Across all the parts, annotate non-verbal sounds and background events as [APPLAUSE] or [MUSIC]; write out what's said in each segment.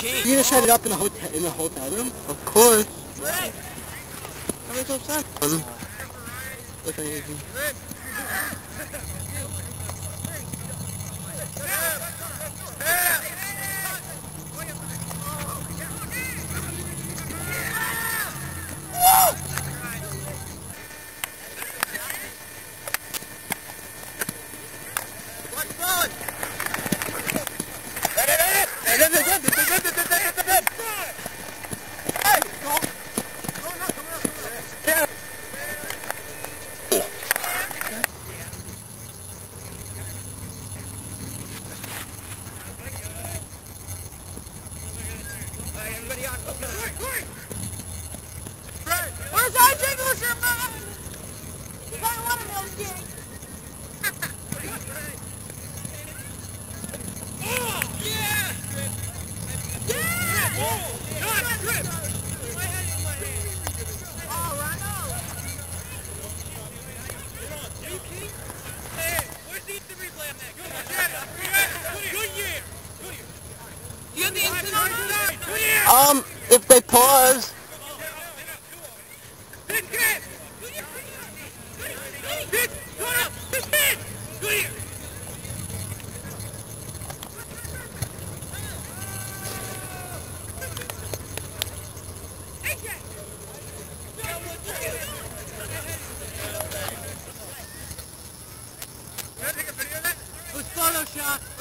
You gonna set it up in a hotel in a hotel room? Of course. How many times that? Um, if they pause, Let's Photoshop.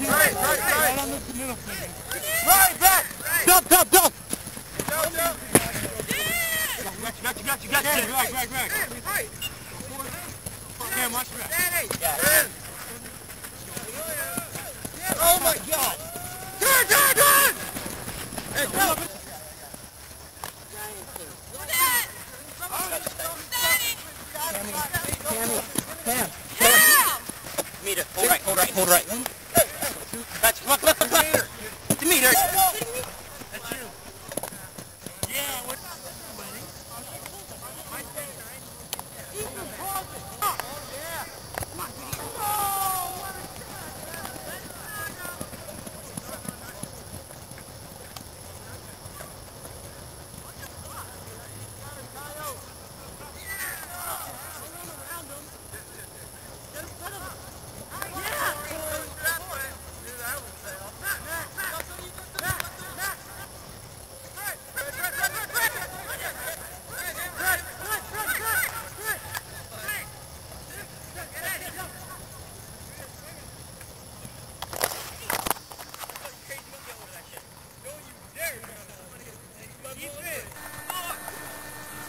Right, right, right. Right, back. Jump, jump, jump. Got you, got you, got you. Right, right, right. Cam, watch that. Oh my God. Turn, turn, turn! Hey, go. Tammy, Meter, hold right, hold right, hold right. Gotcha, come on, come on, come on. Demeter. Keep it.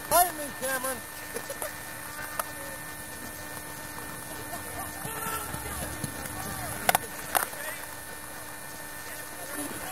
Fireman Cameron. [LAUGHS]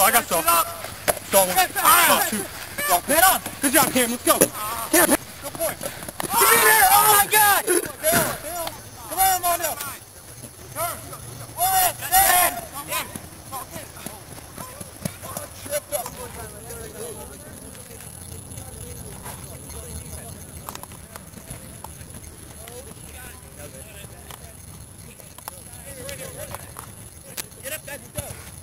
so I got soft. Strong one. Soft two. Man on. Good job, Cam. Let's go. Cam. Good boy. Get in here. Oh, my God. Come on, Mondo. Turn. One, stand. Yeah. Tripped up. Get up, guys, let's go.